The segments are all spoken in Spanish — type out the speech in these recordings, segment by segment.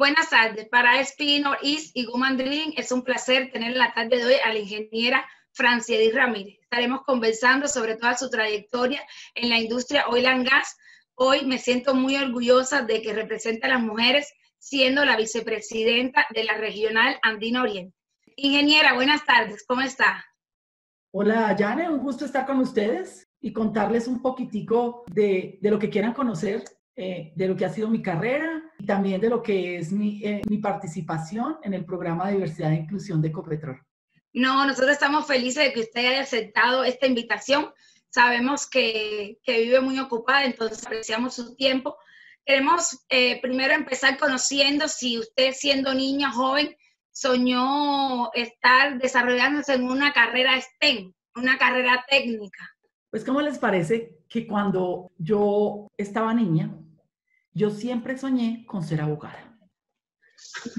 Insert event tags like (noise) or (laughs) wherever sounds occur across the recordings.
Buenas tardes. Para Espino, East y Gumandrin es un placer tener la tarde de hoy a la ingeniera Franciedis Ramírez. Estaremos conversando sobre toda su trayectoria en la industria oil and gas. Hoy me siento muy orgullosa de que represente a las mujeres siendo la vicepresidenta de la Regional Andina Oriente. Ingeniera, buenas tardes. ¿Cómo está? Hola, Jane. Un gusto estar con ustedes y contarles un poquitico de, de lo que quieran conocer eh, de lo que ha sido mi carrera y también de lo que es mi, eh, mi participación en el programa de diversidad e inclusión de Copetrol. No, nosotros estamos felices de que usted haya aceptado esta invitación. Sabemos que, que vive muy ocupada, entonces apreciamos su tiempo. Queremos eh, primero empezar conociendo si usted siendo niña, joven, soñó estar desarrollándose en una carrera STEM, una carrera técnica. Pues, ¿cómo les parece que cuando yo estaba niña, yo siempre soñé con ser abogada.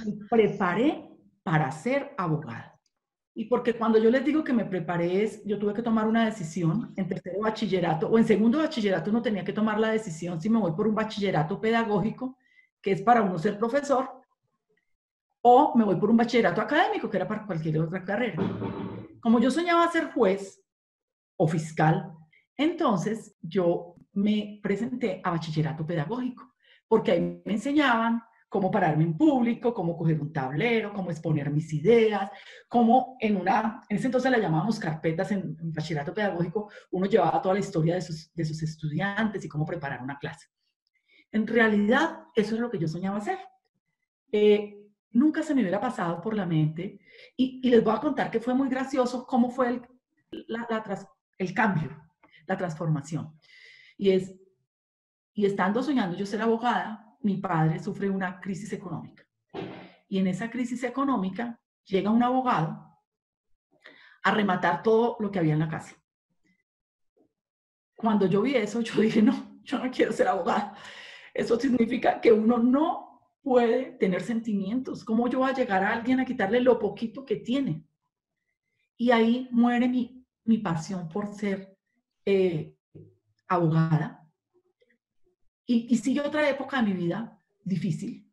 Me preparé para ser abogada. Y porque cuando yo les digo que me preparé es, yo tuve que tomar una decisión en tercero bachillerato o en segundo bachillerato no tenía que tomar la decisión si me voy por un bachillerato pedagógico, que es para uno ser profesor, o me voy por un bachillerato académico, que era para cualquier otra carrera. Como yo soñaba ser juez o fiscal, entonces yo me presenté a bachillerato pedagógico porque ahí me enseñaban cómo pararme en público, cómo coger un tablero, cómo exponer mis ideas, cómo en una, en ese entonces la llamábamos carpetas en, bachillerato pedagógico, uno llevaba toda la historia de sus, de sus estudiantes y cómo preparar una clase. En realidad, eso es lo que yo soñaba hacer. Eh, nunca se me hubiera pasado por la mente y, y, les voy a contar que fue muy gracioso cómo fue el, la, la, el cambio, la transformación. Y es, y estando soñando yo ser abogada, mi padre sufre una crisis económica. Y en esa crisis económica llega un abogado a rematar todo lo que había en la casa. Cuando yo vi eso, yo dije, no, yo no quiero ser abogada. Eso significa que uno no puede tener sentimientos. ¿Cómo yo voy a llegar a alguien a quitarle lo poquito que tiene? Y ahí muere mi, mi pasión por ser eh, abogada y, sigue otra época de mi vida difícil.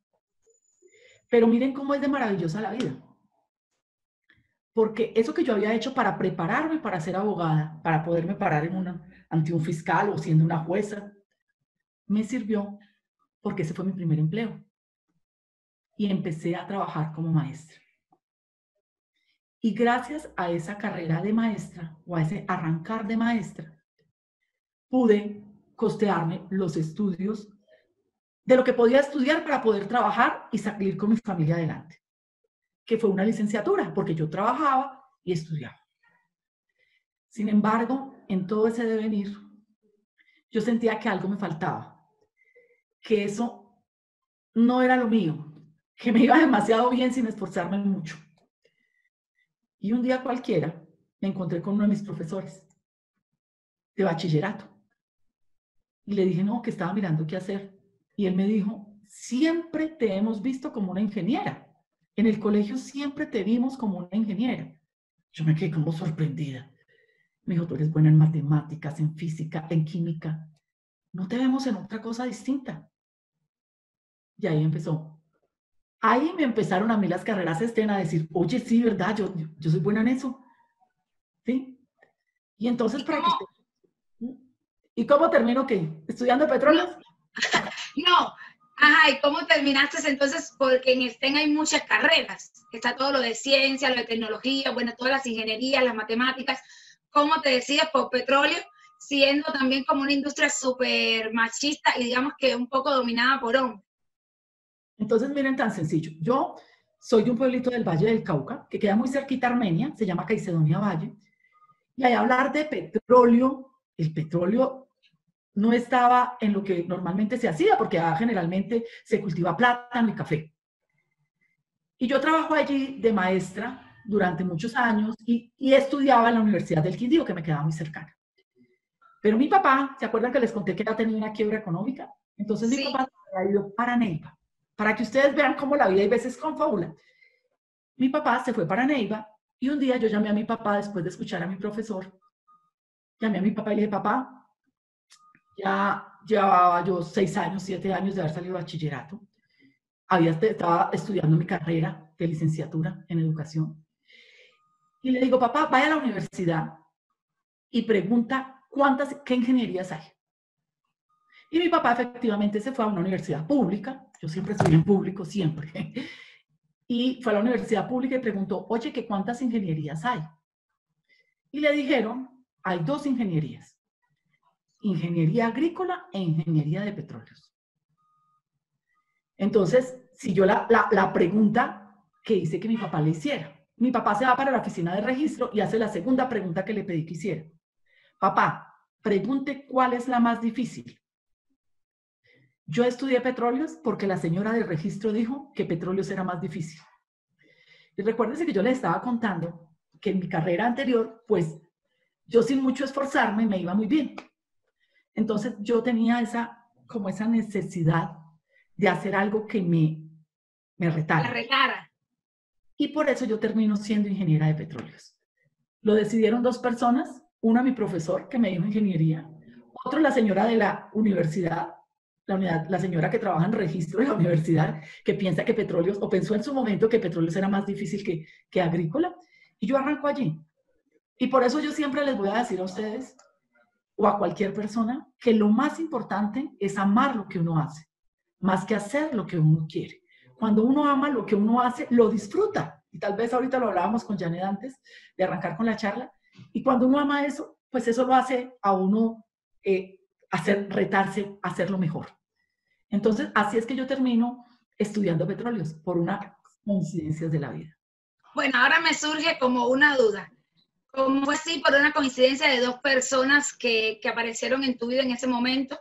Pero miren cómo es de maravillosa la vida. Porque eso que yo había hecho para prepararme para ser abogada, para poderme parar en una, ante un fiscal o siendo una jueza, me sirvió porque ese fue mi primer empleo. Y empecé a trabajar como maestra. Y gracias a esa carrera de maestra o a ese arrancar de maestra, pude costearme los estudios de lo que podía estudiar para poder trabajar y salir con mi familia adelante, que fue una licenciatura, porque yo trabajaba y estudiaba. Sin embargo, en todo ese devenir, yo sentía que algo me faltaba, que eso no era lo mío, que me iba demasiado bien sin esforzarme mucho. Y un día cualquiera me encontré con uno de mis profesores de bachillerato y le dije, no, que estaba mirando qué hacer. Y él me dijo, siempre te hemos visto como una ingeniera. En el colegio siempre te vimos como una ingeniera. Yo me quedé como sorprendida. Me dijo, tú eres buena en matemáticas, en física, en química. No te vemos en otra cosa distinta. Y ahí empezó. Ahí me empezaron a mí las carreras estén a decir, oye, sí, ¿verdad? Yo, yo, soy buena en eso. ¿Sí? Y entonces, para que ¿Y cómo termino qué? ¿Estudiando petróleo? (laughs) No. Ajá, ¿y cómo terminaste entonces? Porque en STEM hay muchas carreras. Está todo lo de ciencia, lo de tecnología, bueno, todas las ingenierías, las matemáticas. ¿Cómo te decides por petróleo, siendo también como una industria súper machista y digamos que un poco dominada por hombres? Entonces, miren, tan sencillo. Yo soy de un pueblito del Valle del Cauca, que queda muy cerquita a Armenia, se llama Caicedonia Valle. Y ahí hablar de petróleo, el petróleo no estaba en lo que normalmente se hacía, porque generalmente se cultiva plátano y café. Y yo trabajo allí de maestra durante muchos años y, estudiaba en la Universidad del Quindío, que me quedaba muy cercana. Pero mi papá, ¿se acuerdan que les conté que ya tenía una quiebra económica? Entonces mi papá se había ido para Neiva, para que ustedes vean cómo la vida hay veces confabula. Mi papá se fue para Neiva y un día yo llamé a mi papá después de escuchar a mi profesor. Llamé a mi papá y le dije, papá, ya llevaba yo seis años, siete años de haber salido de bachillerato. había, estaba estudiando mi carrera de licenciatura en educación. Y le digo, papá, vaya a la universidad y pregunta cuántas, qué ingenierías hay. Y mi papá efectivamente se fue a una universidad pública, yo siempre estoy en público, siempre, (laughs) y fue a la universidad pública y preguntó, oye, ¿qué cuántas ingenierías hay? Y le dijeron, hay dos ingenierías, ingeniería agrícola e ingeniería de petróleos. Entonces, si yo la, la, pregunta que hice que mi papá le hiciera, mi papá se va para la oficina de registro y hace la segunda pregunta que le pedí que hiciera. Papá, pregunte cuál es la más difícil. Yo estudié petróleos porque la señora del registro dijo que petróleos era más difícil. Y recuérdense que yo les estaba contando que en mi carrera anterior, pues yo sin mucho esforzarme me iba muy bien. Entonces yo tenía esa, como esa necesidad de hacer algo que me, me retara. retara. Y por eso yo termino siendo ingeniera de petróleos. Lo decidieron dos personas, una mi profesor que me dijo ingeniería, otro la señora de la universidad, la, unidad, la señora que trabaja en registro de la universidad, que piensa que petróleos, o pensó en su momento que petróleos era más difícil que, que agrícola, y yo arranco allí. Y por eso yo siempre les voy a decir a ustedes, o a cualquier persona, que lo más importante es amar lo que uno hace, más que hacer lo que uno quiere. Cuando uno ama lo que uno hace, lo disfruta. Y tal vez ahorita lo hablábamos con Janet antes de arrancar con la charla. Y cuando uno ama eso, pues eso lo hace a uno eh, hacer, retarse, hacerlo mejor. Entonces, así es que yo termino estudiando petróleos por una coincidencias de la vida. Bueno, ahora me surge como una duda. ¿Cómo fue así por una coincidencia de dos personas que, que aparecieron en tu vida en ese momento?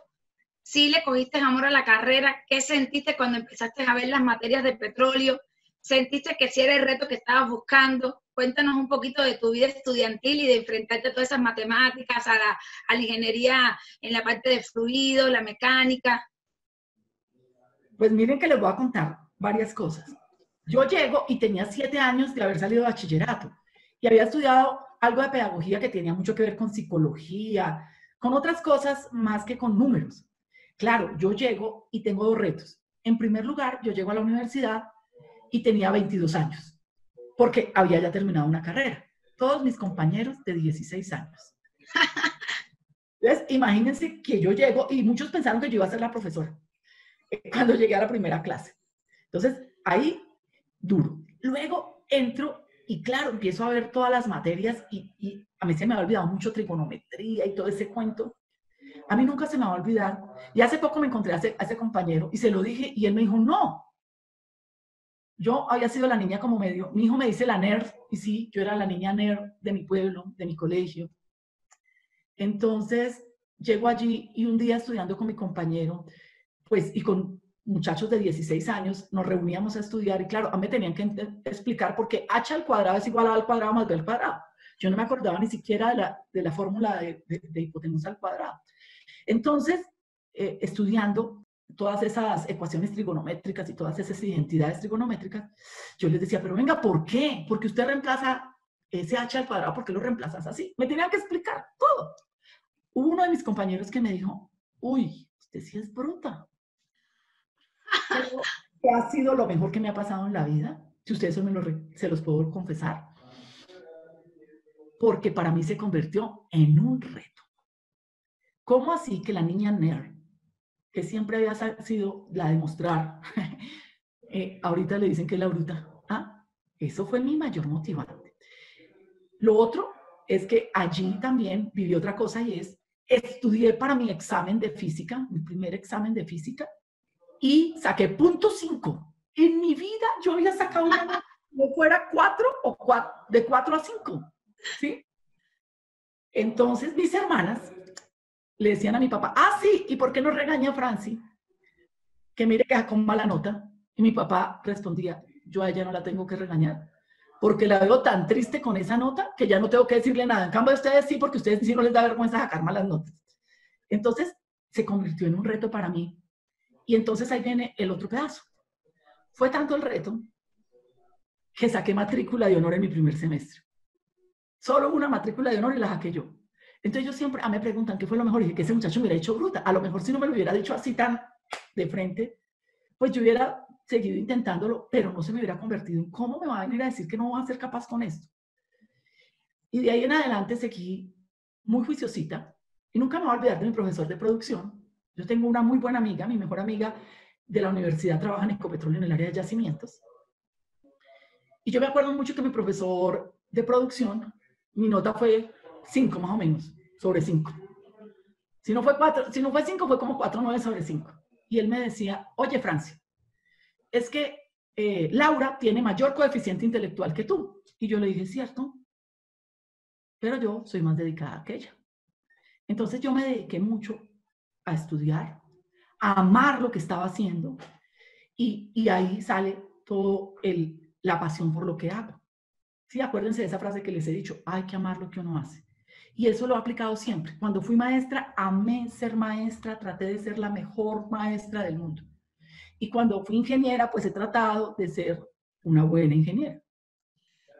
sí le cogiste amor a la carrera, ¿qué sentiste cuando empezaste a ver las materias de petróleo? ¿Sentiste que sí era el reto que estabas buscando? Cuéntanos un poquito de tu vida estudiantil y de enfrentarte a todas esas matemáticas, a la, a la ingeniería en la parte de fluido, la mecánica. Pues miren que les voy a contar varias cosas. Yo llego y tenía siete años de haber salido de bachillerato y había estudiado algo de pedagogía que tenía mucho que ver con psicología, con otras cosas más que con números. Claro, yo llego y tengo dos retos. En primer lugar, yo llego a la universidad y tenía 22 años, porque había ya terminado una carrera. Todos mis compañeros de 16 años. (laughs) Entonces, imagínense que yo llego y muchos pensaron que yo iba a ser la profesora eh, cuando llegué a la primera clase. Entonces, ahí, duro. Luego entro y claro, empiezo a ver todas las materias y, a mí se me ha olvidado mucho trigonometría y todo ese cuento. A mí nunca se me va a olvidar. Y hace poco me encontré a ese, compañero y se lo dije y él me dijo, no. Yo había sido la niña como medio, mi hijo me dice la nerd, y sí, yo era la niña nerd de mi pueblo, de mi colegio. Entonces, llego allí y un día estudiando con mi compañero, pues, y con muchachos de 16 años, nos reuníamos a estudiar y claro, a mí me tenían que explicar por qué h al cuadrado es igual a al cuadrado más b al cuadrado. Yo no me acordaba ni siquiera de la, de la fórmula de, de, de hipotenusa al cuadrado. Entonces, eh, estudiando todas esas ecuaciones trigonométricas y todas esas identidades trigonométricas, yo les decía, pero venga, ¿por qué? Porque usted reemplaza ese h al cuadrado, ¿por qué lo reemplazas así? Me tenían que explicar todo. Hubo uno de mis compañeros que me dijo, uy, usted sí es bruta. ¿Qué ha sido lo mejor que me ha pasado en la vida? Si ustedes me lo, se los puedo confesar. Porque para mí se convirtió en un reto. ¿Cómo así que la niña nerd, que siempre había sido la de mostrar, (laughs) eh, ahorita le dicen que es la bruta? Ah, eso fue mi mayor motivante. Lo otro es que allí también viví otra cosa y es, estudié para mi examen de física, mi primer examen de física, y saqué punto 5. En mi vida yo había sacado una nota, (laughs) no fuera 4 o de 4 a 5. ¿sí? Entonces mis hermanas le decían a mi papá, ah, sí, ¿y por qué no regaña a Franci? Que mire que con mala nota. Y mi papá respondía, yo a ella no la tengo que regañar, porque la veo tan triste con esa nota que ya no tengo que decirle nada. En cambio, ustedes sí, porque ustedes sí no les da vergüenza sacar malas notas. Entonces, se convirtió en un reto para mí. Y entonces ahí viene el otro pedazo. Fue tanto el reto que saqué matrícula de honor en mi primer semestre. Solo una matrícula de honor y la saqué yo. Entonces yo siempre, a ah, me preguntan qué fue lo mejor, y dije que ese muchacho me hubiera hecho bruta. A lo mejor si no me lo hubiera dicho así tan de frente, pues yo hubiera seguido intentándolo, pero no se me hubiera convertido en cómo me va a venir a decir que no voy a ser capaz con esto. Y de ahí en adelante seguí muy juiciosita y nunca me voy a olvidar de mi profesor de producción. Yo tengo una muy buena amiga, mi mejor amiga de la universidad, trabaja en Ecopetróleo en el área de yacimientos. Y yo me acuerdo mucho que mi profesor de producción, mi nota fue 5 más o menos, sobre 5. Si no fue 4, si no fue 5, fue como 4, 9 sobre 5. Y él me decía, oye Francia, es que eh, Laura tiene mayor coeficiente intelectual que tú. Y yo le dije, cierto, pero yo soy más dedicada que ella. Entonces yo me dediqué mucho a estudiar, a amar lo que estaba haciendo y, y ahí sale todo el, la pasión por lo que hago. Sí, acuérdense de esa frase que les he dicho, hay que amar lo que uno hace. Y eso lo he aplicado siempre. Cuando fui maestra, amé ser maestra, traté de ser la mejor maestra del mundo. Y cuando fui ingeniera, pues he tratado de ser una buena ingeniera.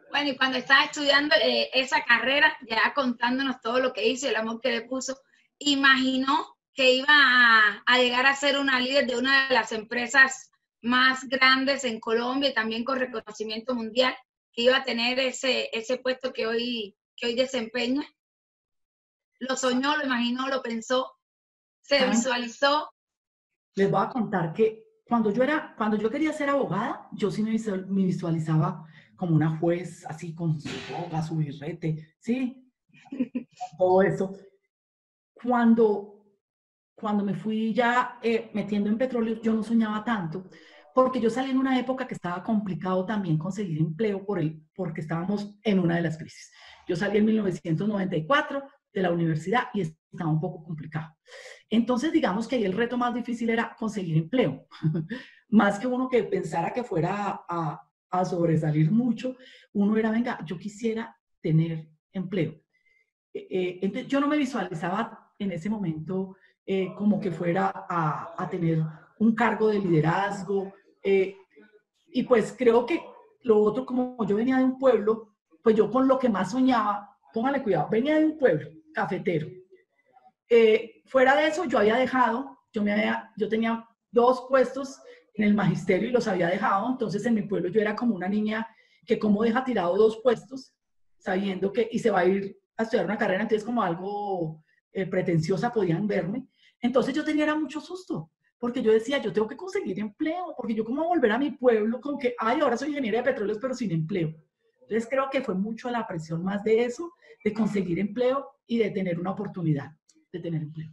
Bueno, y cuando estaba estudiando eh, esa carrera, ya contándonos todo lo que hizo, el amor que le puso, imaginó que iba a, a, llegar a ser una líder de una de las empresas más grandes en Colombia y también con reconocimiento mundial, que iba a tener ese, ese puesto que hoy, que hoy desempeña. Lo soñó, lo imaginó, lo pensó, se visualizó. Les voy a contar que cuando yo era, cuando yo quería ser abogada, yo sí me visualizaba como una juez, así con su boga, su birrete, ¿sí? (laughs) Todo eso. Cuando, cuando me fui ya eh, metiendo en petróleo, yo no soñaba tanto, porque yo salí en una época que estaba complicado también conseguir empleo por el, porque estábamos en una de las crisis. Yo salí en 1994 de la universidad y estaba un poco complicado. Entonces, digamos que ahí el reto más difícil era conseguir empleo, (laughs) más que uno que pensara que fuera a, a sobresalir mucho, uno era, venga, yo quisiera tener empleo. Eh, entonces, yo no me visualizaba en ese momento eh, como que fuera a, a, tener un cargo de liderazgo. y pues creo que lo otro, como yo venía de un pueblo, pues yo con lo que más soñaba, póngale cuidado, venía de un pueblo cafetero. fuera de eso, yo había dejado, yo, me había, yo tenía dos puestos en el magisterio y los había dejado, entonces en mi pueblo yo era como una niña que como deja tirado dos puestos, sabiendo que, y se va a ir a estudiar una carrera, entonces como algo eh, pretenciosa podían verme. Entonces yo tenía mucho susto, porque yo decía, yo tengo que conseguir empleo, porque yo como volver a mi pueblo con que, ay, ahora soy ingeniera de petróleos, pero sin empleo. Entonces creo que fue mucho la presión más de eso, de conseguir empleo y de tener una oportunidad de tener empleo.